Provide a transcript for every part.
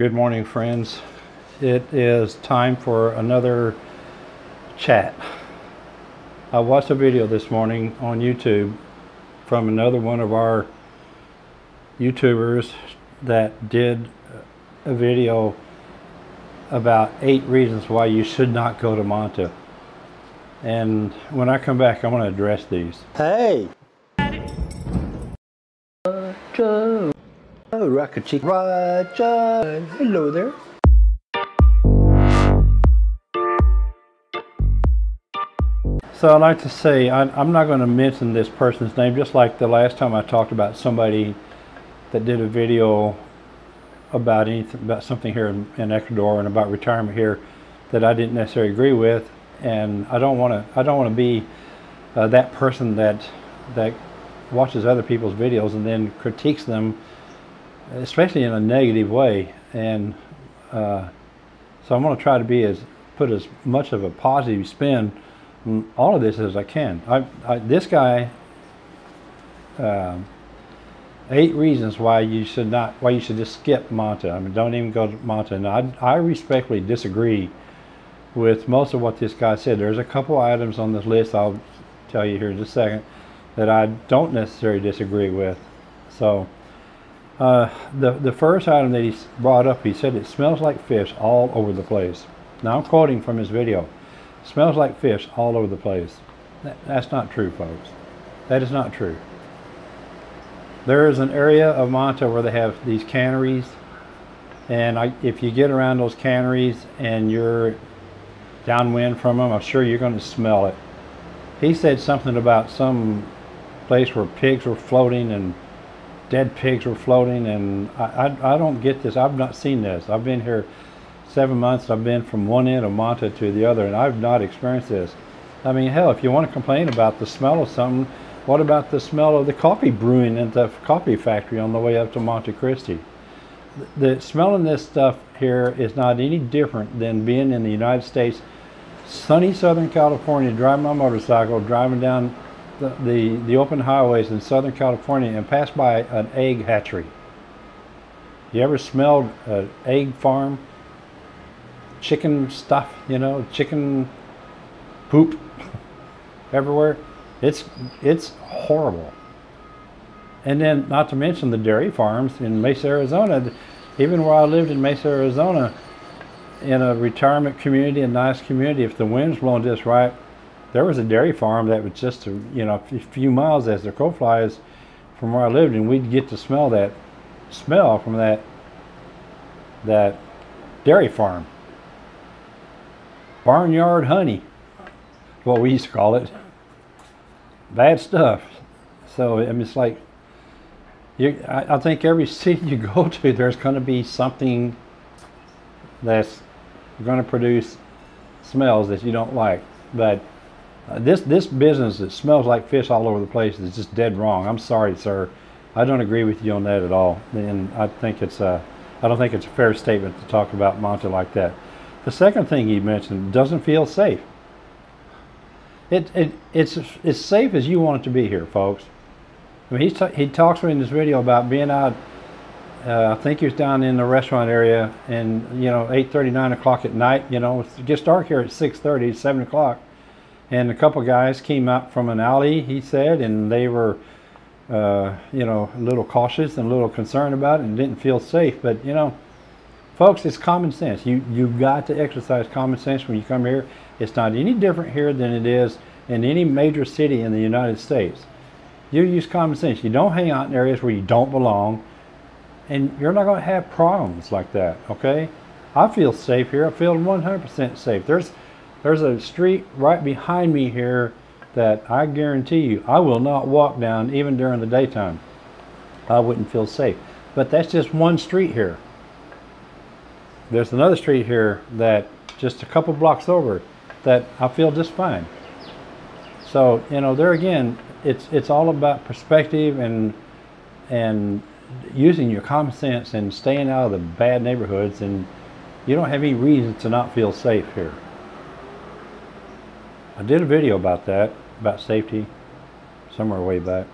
Good morning, friends. It is time for another chat. I watched a video this morning on YouTube from another one of our YouTubers that did a video about eight reasons why you should not go to Manta. And when I come back, I want to address these. Hey! Oh, Rocket Chick Roger! Hello there. So I'd like to say, I, I'm not going to mention this person's name, just like the last time I talked about somebody that did a video about anything, about something here in, in Ecuador and about retirement here that I didn't necessarily agree with, and I don't want to, I don't want to be uh, that person that that watches other people's videos and then critiques them, especially in a negative way. And uh, so I'm going to try to be as put as much of a positive spin on all of this as I can. I, I this guy. Um, eight reasons why you should not, why you should just skip Manta. I mean, don't even go to Manta. And I, I respectfully disagree with most of what this guy said. There's a couple items on this list I'll tell you here in a second that I don't necessarily disagree with. So, uh, the the first item that he brought up, he said it smells like fish all over the place. Now I'm quoting from his video. Smells like fish all over the place. That, that's not true, folks. That is not true. There is an area of Manta where they have these canneries, and I, if you get around those canneries and you're downwind from them, I'm sure you're going to smell it. He said something about some place where pigs were floating and dead pigs were floating, and I, I, I don't get this. I've not seen this. I've been here seven months. I've been from one end of Manta to the other, and I've not experienced this. I mean, hell, if you want to complain about the smell of something, what about the smell of the coffee brewing at the coffee factory on the way up to Monte Cristi? The smelling this stuff here is not any different than being in the United States, sunny Southern California, driving my motorcycle, driving down the, the, the open highways in Southern California and pass by an egg hatchery. You ever smelled an egg farm? Chicken stuff, you know, chicken poop everywhere. It's it's horrible. And then, not to mention the dairy farms in Mesa, Arizona. Even where I lived in Mesa, Arizona, in a retirement community, a nice community, if the wind's blowing just right, there was a dairy farm that was just a you know a few miles as the crow flies from where I lived, and we'd get to smell that smell from that that dairy farm. Barnyard honey, what we used to call it bad stuff. So I mean, it's like you, I, I, think every city you go to, there's going to be something that's going to produce smells that you don't like. But this this business that smells like fish all over the place is just dead wrong. I'm sorry, sir. I don't agree with you on that at all. And I think it's a, I don't think it's a fair statement to talk about Manta like that. The second thing he mentioned doesn't feel safe. It, it, it's as safe as you want it to be here, folks. I mean, he's he talks in this video about being out, uh, I think he was down in the restaurant area, and, you know, 8.30, 9 o'clock at night, you know, it gets dark here at 6.30, 7 o'clock. And a couple guys came out from an alley, he said, and they were, uh, you know, a little cautious and a little concerned about it and didn't feel safe. But, you know, folks, it's common sense. You, you've got to exercise common sense when you come here it's not any different here than it is in any major city in the United States. You use common sense. You don't hang out in areas where you don't belong, and you're not going to have problems like that, okay? I feel safe here. I feel 100% safe. There's, there's a street right behind me here that I guarantee you I will not walk down even during the daytime. I wouldn't feel safe. But that's just one street here. There's another street here that just a couple blocks over that I feel just fine. So you know, there again, it's it's all about perspective and and using your common sense and staying out of the bad neighborhoods, and you don't have any reason to not feel safe here. I did a video about that, about safety, somewhere way back.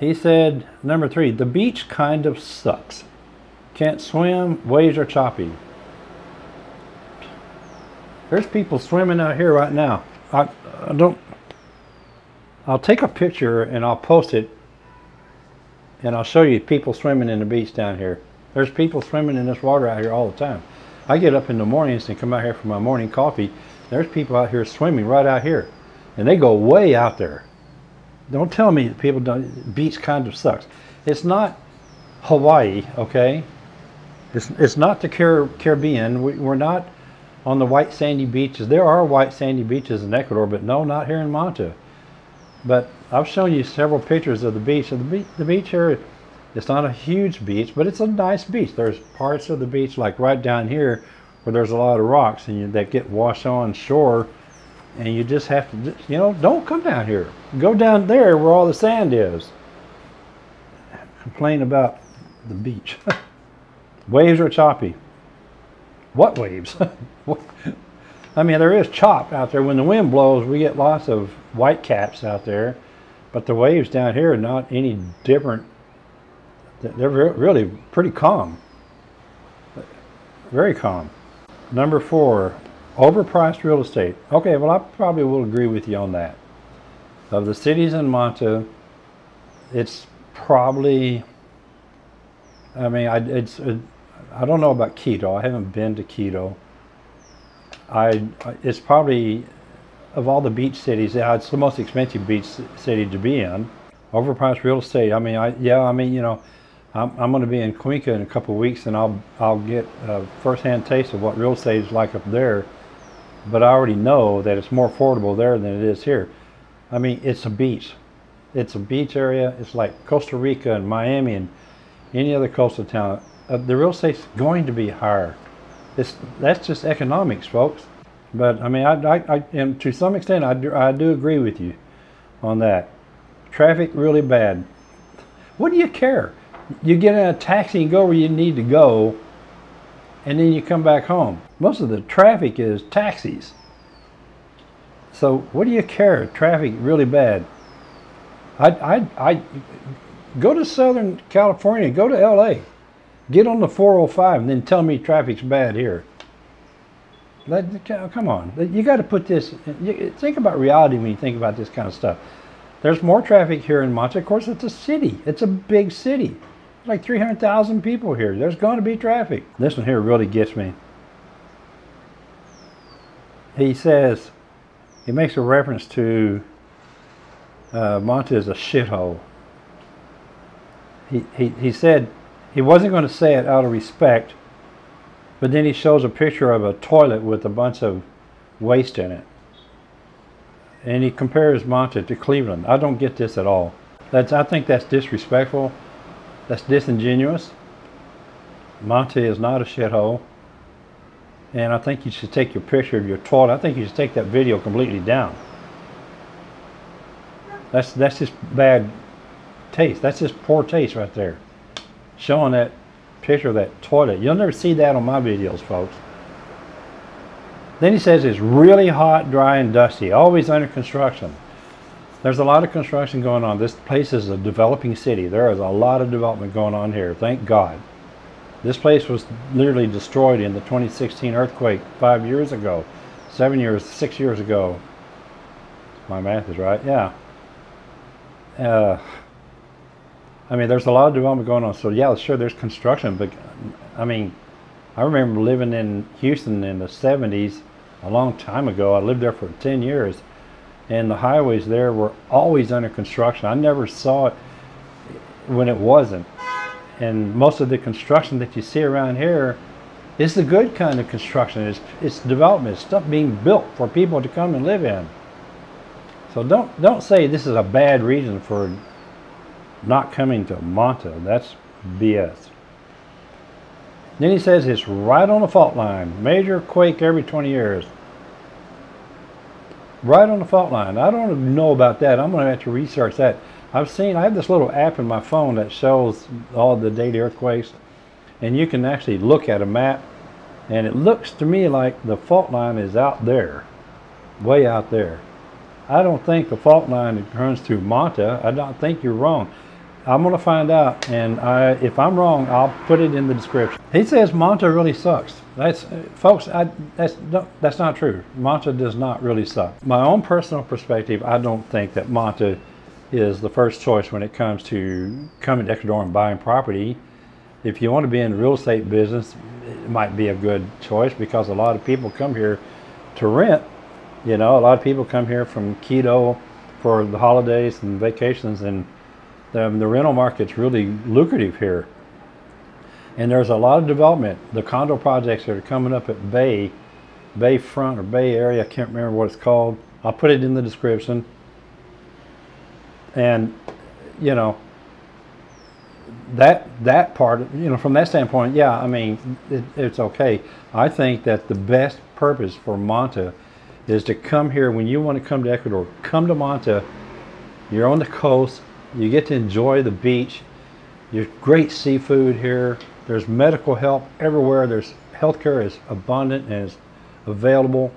He said, number three, the beach kind of sucks. Can't swim. Waves are choppy. There's people swimming out here right now. I, I don't. I'll take a picture and I'll post it and I'll show you people swimming in the beach down here. There's people swimming in this water out here all the time. I get up in the mornings and come out here for my morning coffee. There's people out here swimming right out here. And they go way out there. Don't tell me people don't, beach kind of sucks. It's not Hawaii, okay? It's, it's not the Car Caribbean. We, we're not on the white sandy beaches. There are white sandy beaches in Ecuador, but no, not here in Manta. But I've shown you several pictures of the beach. the, beach the beach here, it's not a huge beach, but it's a nice beach. There's parts of the beach, like right down here, where there's a lot of rocks and you, that get washed on shore. And you just have to, you know, don't come down here. Go down there where all the sand is. Complain about the beach. waves are choppy. What waves? I mean, there is chop out there. When the wind blows, we get lots of white caps out there, but the waves down here are not any different. They're really pretty calm. Very calm. Number four, overpriced real estate. Okay, well, I probably will agree with you on that. Of the cities in Manta, it's probably, I mean, I, it's, it, I don't know about Quito. I haven't been to Quito. I, it's probably, of all the beach cities, it's the most expensive beach city to be in. Overpriced real estate. I mean, I, yeah, I mean, you know, I'm, I'm going to be in Cuenca in a couple of weeks, and I'll I'll get a first-hand taste of what real estate is like up there. But I already know that it's more affordable there than it is here. I mean, it's a beach. It's a beach area. It's like Costa Rica and Miami and any other coastal town. Uh, the real estate's going to be higher. It's, that's just economics, folks. But I mean, I, I, I and to some extent, I do, I do agree with you on that. Traffic really bad. What do you care? You get in a taxi and go where you need to go, and then you come back home. Most of the traffic is taxis. So what do you care? Traffic really bad. I, I, I go to Southern California, go to LA. Get on the 405 and then tell me traffic's bad here. Come on, you got to put this. Think about reality when you think about this kind of stuff. There's more traffic here in Manta. Of course, it's a city. It's a big city. Like 300,000 people here. There's going to be traffic. This one here really gets me. He says, he makes a reference to uh, Manta is a shithole. He, he, he said he wasn't going to say it out of respect, but then he shows a picture of a toilet with a bunch of waste in it. And he compares Manta to Cleveland. I don't get this at all. That's I think that's disrespectful. That's disingenuous. Manta is not a shithole. And I think you should take your picture of your toilet. I think you should take that video completely down. That's that's just bad taste. That's just poor taste right there showing that picture of that toilet. You'll never see that on my videos, folks. Then he says it's really hot, dry, and dusty, always under construction. There's a lot of construction going on. This place is a developing city. There is a lot of development going on here, thank God. This place was literally destroyed in the 2016 earthquake five years ago, seven years, six years ago. My math is right, yeah. Uh, I mean, there's a lot of development going on. So yeah, sure, there's construction, but I mean, I remember living in Houston in the 70s, a long time ago. I lived there for 10 years, and the highways there were always under construction. I never saw it when it wasn't. And most of the construction that you see around here is the good kind of construction. It's, it's development, it's stuff being built for people to come and live in. So don't don't say this is a bad reason for not coming to Manta. That's BS. Then he says it's right on the fault line. Major quake every 20 years. Right on the fault line. I don't know about that. I'm going to have to research that. I've seen, I have this little app in my phone that shows all the daily earthquakes. And you can actually look at a map. And it looks to me like the fault line is out there. Way out there. I don't think the fault line runs through Manta. I don't think you're wrong. I'm to find out, and I, if I'm wrong, I'll put it in the description. He says Manta really sucks. That's, folks, I, that's, no, that's not true. Manta does not really suck. My own personal perspective, I don't think that Manta is the first choice when it comes to coming to Ecuador and buying property. If you want to be in the real estate business, it might be a good choice because a lot of people come here to rent. You know, a lot of people come here from Quito for the holidays and vacations, and the, the rental market's really lucrative here. And there's a lot of development. The condo projects that are coming up at Bay, Bay Front or Bay Area, I can't remember what it's called. I'll put it in the description. And, you know, that that part, you know, from that standpoint, yeah, I mean, it, it's okay. I think that the best purpose for Manta is to come here when you want to come to Ecuador. Come to Manta. You're on the coast. You get to enjoy the beach. There's great seafood here. There's medical help everywhere. There's healthcare is abundant and is available.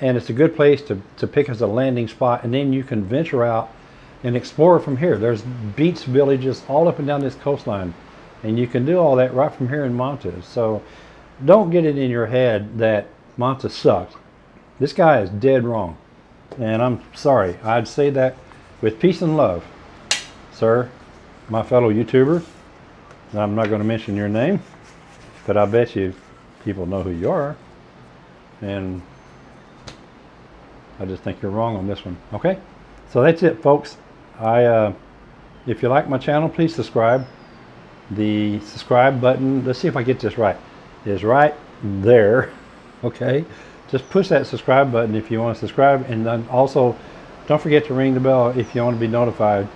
And it's a good place to, to pick as a landing spot. And then you can venture out and explore from here. There's beach villages all up and down this coastline. And you can do all that right from here in Manta. So don't get it in your head that Manta sucks. This guy is dead wrong. And I'm sorry. I'd say that with peace and love. Sir, my fellow YouTuber, I'm not going to mention your name, but I bet you people know who you are. And I just think you're wrong on this one. Okay? So that's it, folks. I, uh, if you like my channel, please subscribe. The subscribe button, let's see if I get this right, is right there. Okay? Just push that subscribe button if you want to subscribe. And then also, don't forget to ring the bell if you want to be notified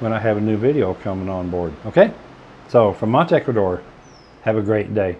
when I have a new video coming on board. Okay? So from Ecuador, have a great day.